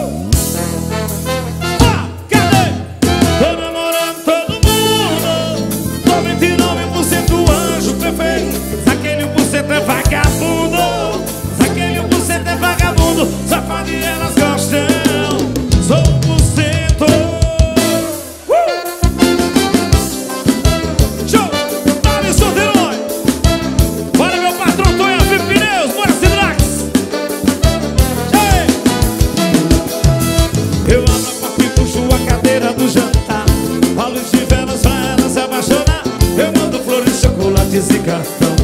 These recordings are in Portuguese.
Woo! antes de cartão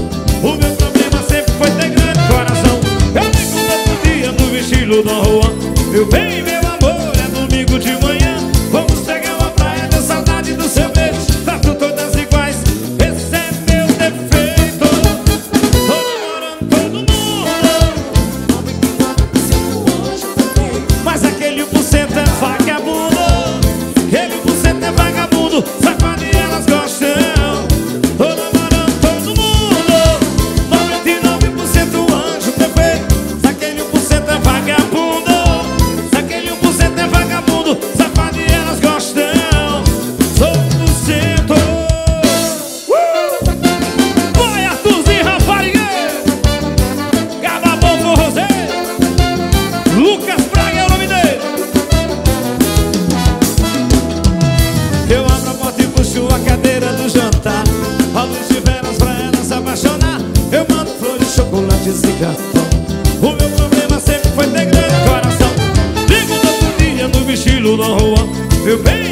O meu problema sempre foi ter grande coração. Eu me encontro um dia no vestido da rua. Meu bem, meu ligação O meu problema sempre foi ter grande coração. Ligo no dia no vestido da rua. Meu bem